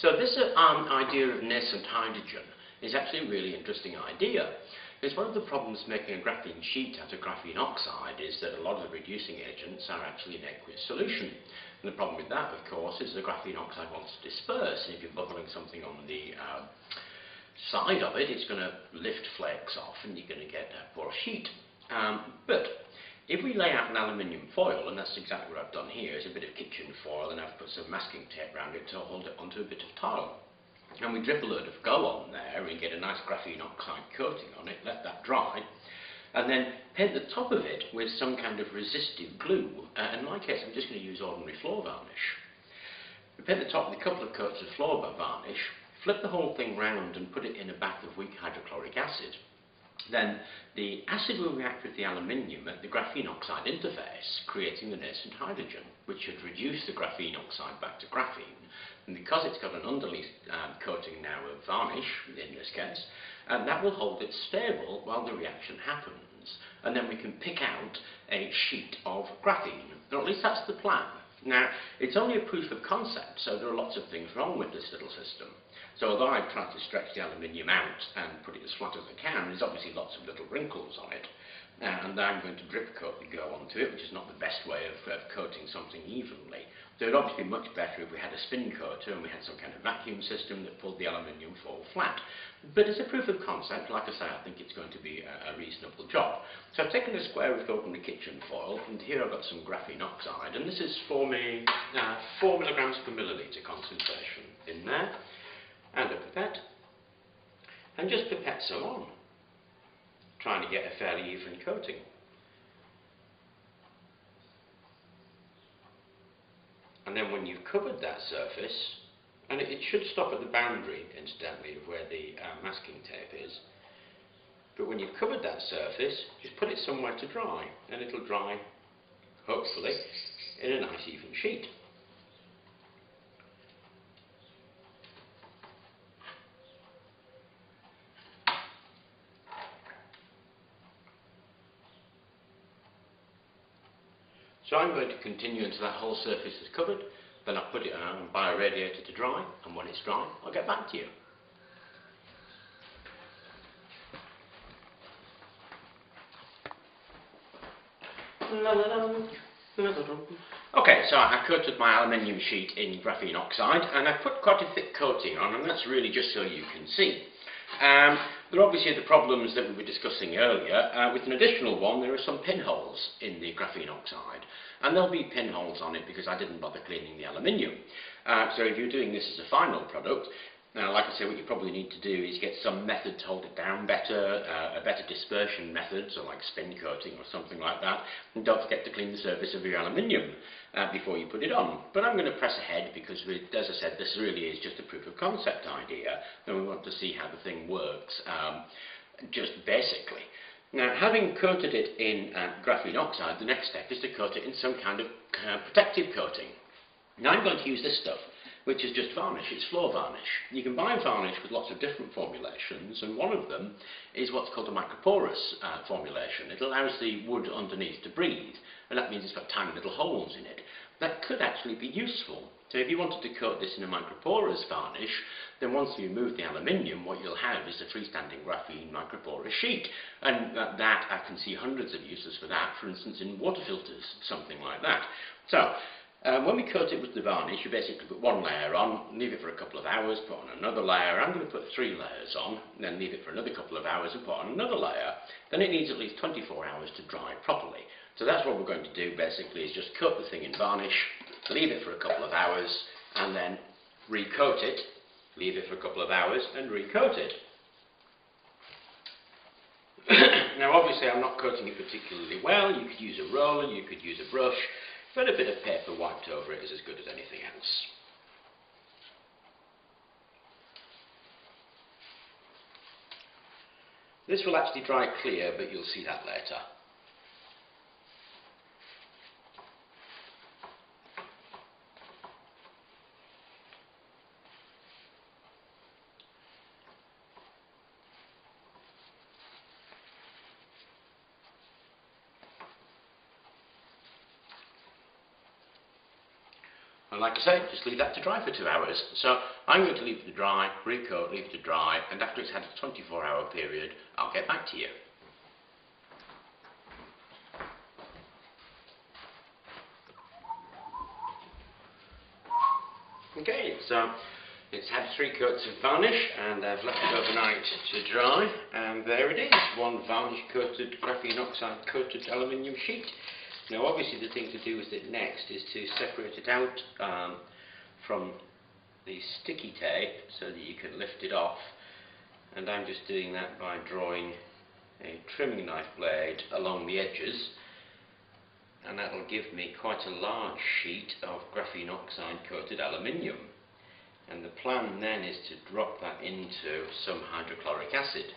So this um, idea of nascent hydrogen is actually a really interesting idea. Because one of the problems making a graphene sheet out of graphene oxide is that a lot of the reducing agents are actually in aqueous solution. And the problem with that, of course, is the graphene oxide wants to disperse, and if you're bubbling something on the uh, side of it, it's going to lift flakes off, and you're going to get a poor sheet. Um, if we lay out an aluminium foil, and that's exactly what I've done here, is a bit of kitchen foil, and I've put some masking tape around it to hold it onto a bit of tile. And we drip a load of go on there and get a nice graphene oxide coating on it, let that dry, and then paint the top of it with some kind of resistive glue. Uh, in my case, I'm just going to use ordinary floor varnish. We paint the top with a couple of coats of floor varnish, flip the whole thing round and put it in a bath of weak hydrochloric acid, then the acid will react with the aluminium at the graphene oxide interface, creating the nascent hydrogen, which should reduce the graphene oxide back to graphene. And because it's got an underneath um, coating now of varnish, in this case, and that will hold it stable while the reaction happens. And then we can pick out a sheet of graphene, or at least that's the plan. Now, it's only a proof of concept, so there are lots of things wrong with this little system. So although I've tried to stretch the aluminium out and put it as flat as I can, there's obviously lots of little wrinkles on it. Uh, and I'm going to drip coat the go onto it, which is not the best way of, of coating something evenly. So it would obviously be much better if we had a spin coater and we had some kind of vacuum system that pulled the aluminium foil flat. But as a proof of concept, like I say, I think it's going to be a, a reasonable job. So I've taken a square of ordinary kitchen foil, and here I've got some graphene oxide, and this is for me uh, 4 milligrams per millilitre concentration in there and a pipette, and just pipette some on, trying to get a fairly even coating. And then when you've covered that surface, and it, should stop at the boundary, incidentally, of where the uh, masking tape is, but when you've covered that surface, just put it somewhere to dry, and it'll dry, hopefully, in a nice even sheet. So I'm going to continue until that whole surface is covered, then I'll put it on by a radiator to dry, and when it's dry, I'll get back to you. Okay, so I coated my aluminium sheet in graphene oxide, and I've put quite a thick coating on, and that's really just so you can see. Um, there are obviously the problems that we were discussing earlier. Uh, with an additional one, there are some pinholes in the graphene oxide. And there'll be pinholes on it because I didn't bother cleaning the aluminium. Uh, so if you're doing this as a final product, now, like I said, what you probably need to do is get some method to hold it down better, uh, a better dispersion method, so like spin coating or something like that. And don't forget to clean the surface of your aluminium uh, before you put it on. But I'm going to press ahead because, as I said, this really is just a proof of concept idea, and we want to see how the thing works, um, just basically. Now, having coated it in uh, graphene oxide, the next step is to coat it in some kind of uh, protective coating. Now, I'm going to use this stuff which is just varnish. It's floor varnish. You can buy varnish with lots of different formulations, and one of them is what's called a microporous uh, formulation. It allows the wood underneath to breathe, and that means it's got tiny little holes in it. That could actually be useful. So if you wanted to coat this in a microporous varnish, then once you remove the aluminium, what you'll have is a freestanding graphene microporous sheet. And that, that, I can see hundreds of uses for that, for instance in water filters, something like that. So, um, when we coat it with the varnish, you basically put one layer on, leave it for a couple of hours, put on another layer. I'm going to put three layers on, then leave it for another couple of hours and put on another layer. Then it needs at least 24 hours to dry properly. So that's what we're going to do basically, is just coat the thing in varnish, leave it for a couple of hours, and then recoat it, leave it for a couple of hours, and recoat it. now obviously I'm not coating it particularly well, you could use a roller, you could use a brush, but a bit of paper wiped over it is as good as anything else. This will actually dry clear, but you'll see that later. And like I said, just leave that to dry for two hours. So I'm going to leave it to dry, recoat, leave it to dry, and after it's had a 24 hour period, I'll get back to you. Okay, so it's had three coats of varnish and I've left it overnight to dry and there it is, one varnish coated graphene oxide coated aluminium sheet. Now obviously the thing to do with it next is to separate it out um, from the sticky tape so that you can lift it off. And I'm just doing that by drawing a trimming knife blade along the edges. And that'll give me quite a large sheet of graphene oxide coated aluminium. And the plan then is to drop that into some hydrochloric acid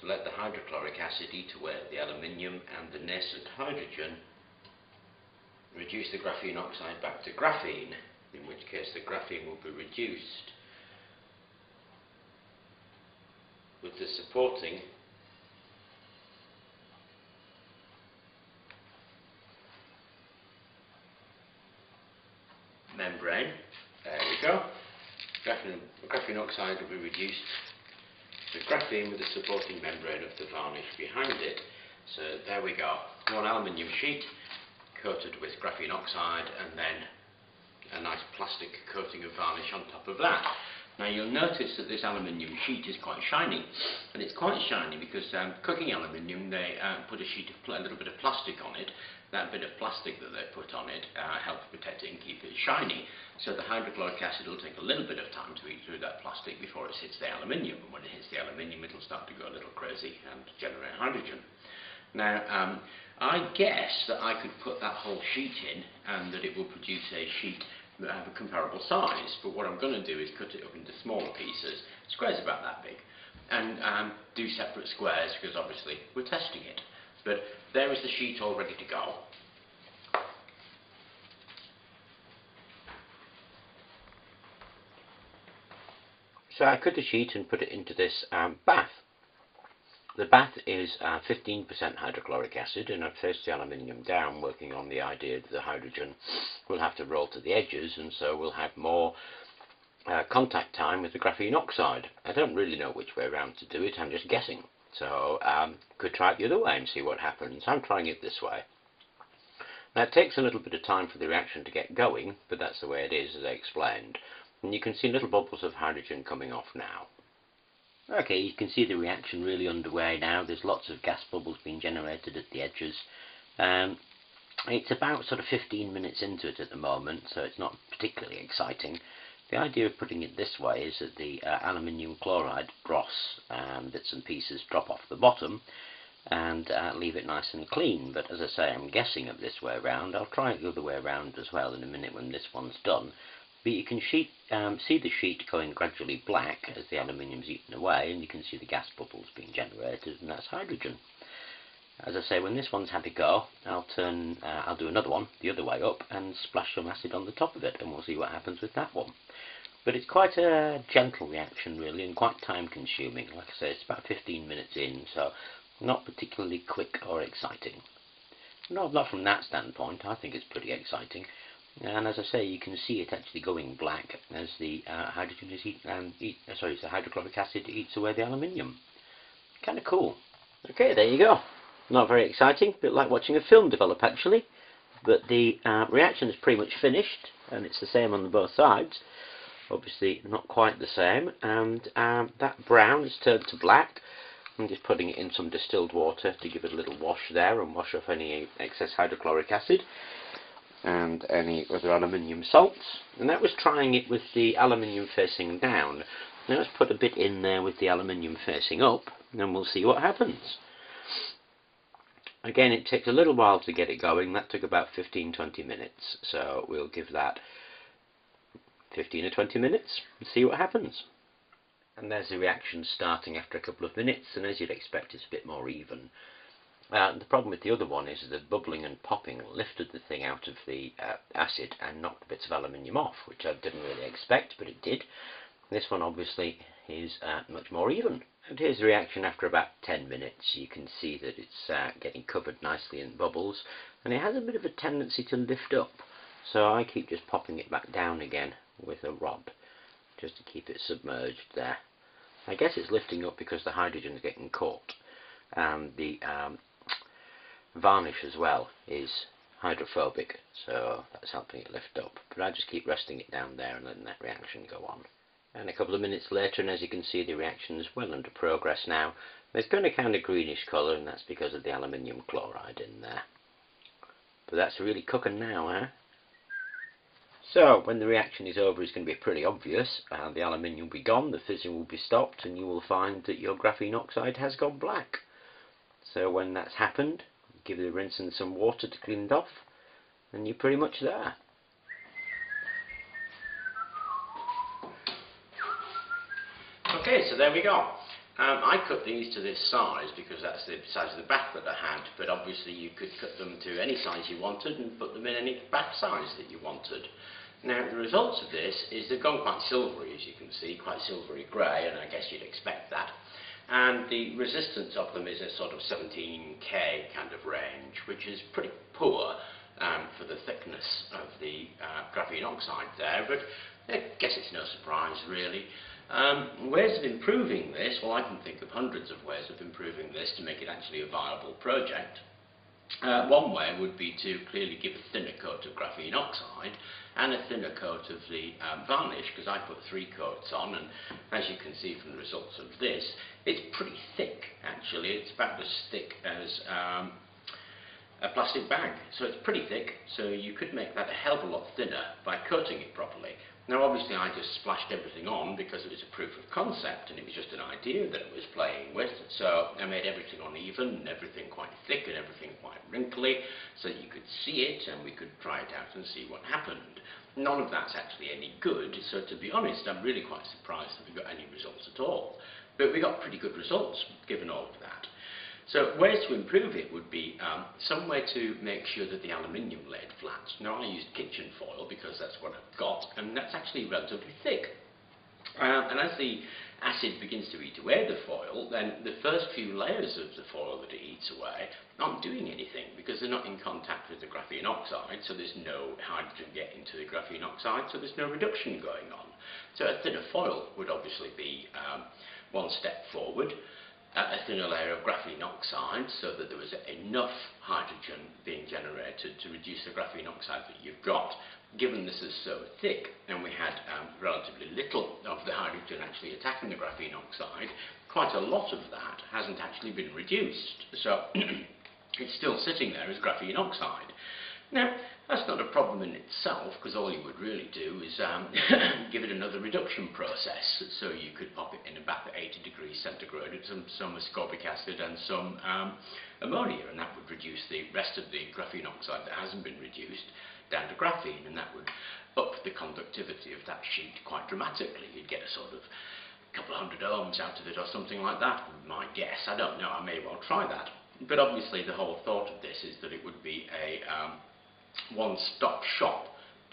to let the hydrochloric acid eat away at the aluminium and the nascent hydrogen reduce the graphene oxide back to graphene, in which case the graphene will be reduced with the supporting membrane. There we go. Graphene, graphene oxide will be reduced to graphene with the supporting membrane of the varnish behind it. So there we go. One aluminium sheet coated with graphene oxide and then a nice plastic coating of varnish on top of that. Now you'll notice that this aluminium sheet is quite shiny and it's quite shiny because um, cooking aluminium they uh, put a sheet of a little bit of plastic on it that bit of plastic that they put on it uh, helps protect it and keep it shiny. So the hydrochloric acid will take a little bit of time to eat through that plastic before it hits the aluminium. And when it hits the aluminium, it'll start to go a little crazy and generate hydrogen. Now, um, I guess that I could put that whole sheet in and that it will produce a sheet that have a comparable size. But what I'm going to do is cut it up into smaller pieces, squares about that big, and um, do separate squares because obviously we're testing it. But there is the sheet all ready to go. So I cut the sheet and put it into this um, bath. The bath is 15% uh, hydrochloric acid and I've placed the aluminium down working on the idea that the hydrogen will have to roll to the edges and so we'll have more uh, contact time with the graphene oxide. I don't really know which way around to do it, I'm just guessing. So um, could try it the other way and see what happens. I'm trying it this way. Now it takes a little bit of time for the reaction to get going, but that's the way it is as I explained. And you can see little bubbles of hydrogen coming off now. Okay, you can see the reaction really underway now. There's lots of gas bubbles being generated at the edges. Um, it's about sort of 15 minutes into it at the moment, so it's not particularly exciting. The idea of putting it this way is that the uh, aluminium chloride dross um, bits and pieces drop off the bottom and uh, leave it nice and clean. But as I say, I'm guessing of this way around. I'll try it the other way around as well in a minute when this one's done. But you can sheet, um, see the sheet going gradually black as the aluminium is eaten away, and you can see the gas bubbles being generated, and that's hydrogen. As I say, when this one's had a go, I'll turn, uh, I'll do another one the other way up and splash some acid on the top of it, and we'll see what happens with that one. But it's quite a gentle reaction really and quite time consuming. Like I say, it's about 15 minutes in, so not particularly quick or exciting. No, not from that standpoint, I think it's pretty exciting. And as I say, you can see it actually going black as the uh, hydrogen is eat, um, eat, uh, sorry, the hydrochloric acid eats away the aluminium. Kind of cool. Okay, there you go. Not very exciting, a bit like watching a film develop actually. But the uh, reaction is pretty much finished, and it's the same on both sides obviously not quite the same and um, that brown has turned to black I'm just putting it in some distilled water to give it a little wash there and wash off any excess hydrochloric acid and any other aluminium salts. And that was trying it with the aluminium facing down. Now let's put a bit in there with the aluminium facing up and we'll see what happens. Again it takes a little while to get it going. That took about 15-20 minutes. So we'll give that 15 or 20 minutes and see what happens. And there's the reaction starting after a couple of minutes, and as you'd expect, it's a bit more even. Uh, the problem with the other one is the bubbling and popping lifted the thing out of the uh, acid and knocked bits of aluminium off, which I didn't really expect, but it did. This one obviously is uh, much more even. And here's the reaction after about 10 minutes. You can see that it's uh, getting covered nicely in bubbles, and it has a bit of a tendency to lift up. So I keep just popping it back down again with a rod just to keep it submerged there. I guess it's lifting up because the hydrogen is getting caught. Um, the um, varnish as well is hydrophobic, so that's helping it lift up. But I just keep resting it down there and letting that reaction go on. And a couple of minutes later, and as you can see, the reaction is well under progress now. It's going a kind of greenish colour, and that's because of the aluminium chloride in there. But that's really cooking now, eh? So, when the reaction is over, it's going to be pretty obvious. Uh, the aluminium will be gone, the fizzing will be stopped, and you will find that your graphene oxide has gone black. So when that's happened, give it a rinse and some water to clean it off, and you're pretty much there. Okay, so there we go. Um, I cut these to this size because that's the size of the bath that I had, but obviously you could cut them to any size you wanted and put them in any bath size that you wanted. Now the results of this is they've gone quite silvery as you can see, quite silvery grey and I guess you'd expect that. And the resistance of them is a sort of 17k kind of range, which is pretty poor um, for the thickness of the uh, graphene oxide there, but I guess it's no surprise really. Um, ways of improving this, well I can think of hundreds of ways of improving this to make it actually a viable project. Uh, one way would be to clearly give a thinner coat of graphene oxide and a thinner coat of the um, varnish because I put three coats on and as you can see from the results of this it's pretty thick actually. It's about as thick as um, a plastic bag so it's pretty thick so you could make that a hell of a lot thinner by coating it properly now obviously I just splashed everything on because it was a proof of concept and it was just an idea that I was playing with. So I made everything uneven and everything quite thick and everything quite wrinkly so you could see it and we could try it out and see what happened. None of that's actually any good, so to be honest I'm really quite surprised that we got any results at all. But we got pretty good results given all of that. So ways to improve it would be um, some way to make sure that the aluminium laid flat. Now I used kitchen foil because that's what I've got and that's actually relatively thick. Um, and as the acid begins to eat away the foil, then the first few layers of the foil that it eats away aren't doing anything because they're not in contact with the graphene oxide, so there's no hydrogen getting to the graphene oxide, so there's no reduction going on. So a thinner foil would obviously be um, one step forward a thinner layer of graphene oxide so that there was enough hydrogen being generated to reduce the graphene oxide that you've got. Given this is so thick and we had um, relatively little of the hydrogen actually attacking the graphene oxide, quite a lot of that hasn't actually been reduced. So it's still sitting there as graphene oxide. Now, that's not a problem in itself, because all you would really do is um, give it another reduction process. So you could pop it in a bath at 80 degrees centigrade with some, some ascorbic acid and some um, ammonia, and that would reduce the rest of the graphene oxide that hasn't been reduced down to graphene, and that would up the conductivity of that sheet quite dramatically. You'd get a sort of couple of hundred ohms out of it or something like that, my guess. I don't know, I may well try that. But obviously the whole thought of this is that it would be a um, one-stop shop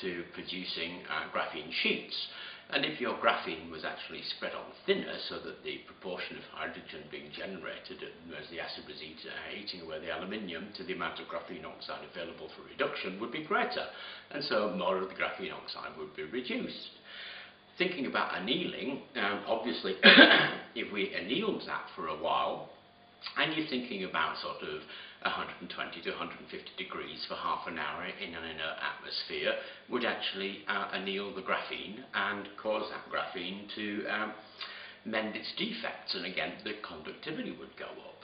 to producing uh, graphene sheets. And if your graphene was actually spread on thinner so that the proportion of hydrogen being generated as the acid was eat, uh, eating away the aluminium to the amount of graphene oxide available for reduction would be greater. And so more of the graphene oxide would be reduced. Thinking about annealing, um, obviously if we annealed that for a while, and you're thinking about sort of 120 to 150 degrees for half an hour in an inert atmosphere would actually uh, anneal the graphene and cause that graphene to um, mend its defects and again the conductivity would go up.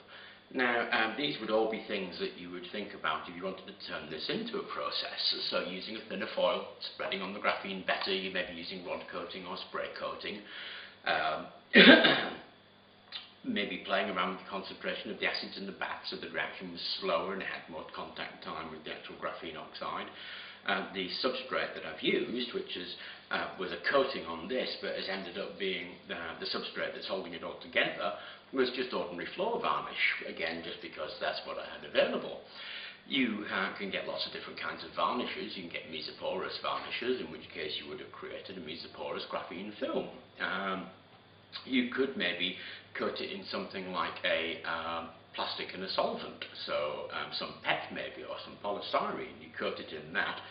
Now, um, these would all be things that you would think about if you wanted to turn this into a process. So using a thinner foil, spreading on the graphene better, you may be using rod coating or spray coating. Um, maybe playing around with the concentration of the acids in the bath so the reaction was slower and had more contact time with the actual graphene oxide. Uh, the substrate that I've used, which is, uh, was a coating on this but has ended up being uh, the substrate that's holding it all together, was just ordinary floor varnish, again just because that's what I had available. You uh, can get lots of different kinds of varnishes. You can get mesoporous varnishes, in which case you would have created a mesoporous graphene film. Um, you could maybe coat it in something like a um, plastic and a solvent, so um, some PET maybe or some polystyrene, you coat it in that,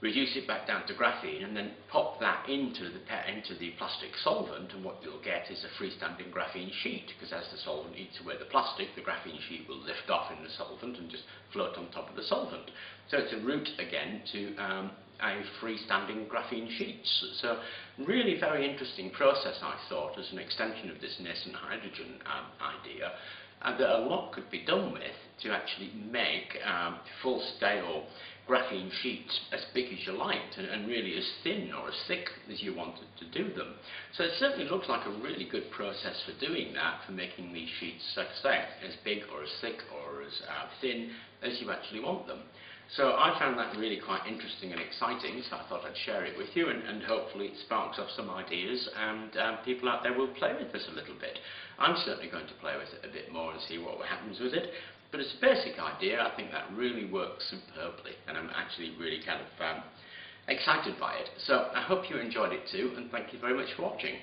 reduce it back down to graphene and then pop that into the, into the plastic solvent and what you'll get is a freestanding graphene sheet because as the solvent eats away the plastic the graphene sheet will lift off in the solvent and just float on top of the solvent. So it's a route again to um, a freestanding graphene sheet. So really very interesting process I thought as an extension of this nascent hydrogen um, idea and that a lot could be done with to actually make um, full scale graphene sheets as big as you liked and, and, really as thin or as thick as you wanted to do them. So it certainly looks like a really good process for doing that, for making these sheets, like I say, as big or as thick or as uh, thin as you actually want them. So I found that really quite interesting and exciting, so I thought I'd share it with you and, and hopefully it sparks off some ideas and um, people out there will play with this a little bit. I'm certainly going to play with it a bit more and see what happens with it. But as a basic idea, I think that really works superbly, and I'm actually really kind of um, excited by it. So I hope you enjoyed it too, and thank you very much for watching.